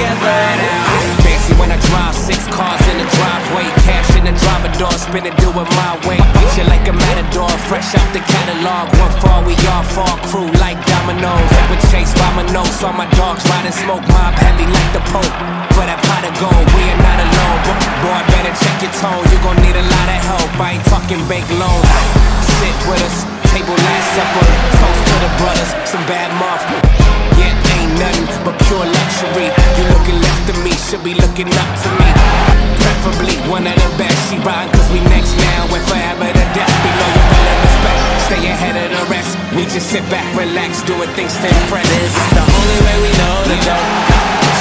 together now. Fancy when I drive six cars in the driveway, cash in the driver door, spin it, do it my way. Function like a matador, fresh out the catalog. One fall, we all fall, crew like dominoes. Ever chased by my nose, all my dogs riding smoke, mob heavy like the Pope. For that pot of gold, we are not alone. Boy, better check your tone, you gon' need a lot of help. I ain't talking bank loans. Sit with us, table last supper, toast to the brothers, some bad mouth pure luxury. You looking left to me, should be looking up to me. Preferably one of the best. She riding cause we next now and forever to death. Below loyal, well, respect. Stay ahead of the rest. We just sit back, relax, doing things to impress. This is the only way we know to go.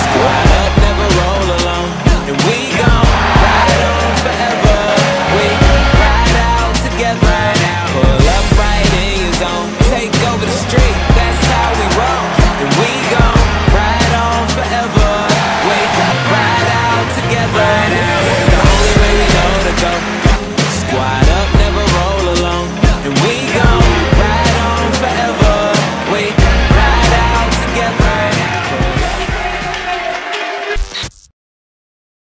Squad up, never roll alone. And we gon' ride on forever. We ride out together. Pull up right in your zone. right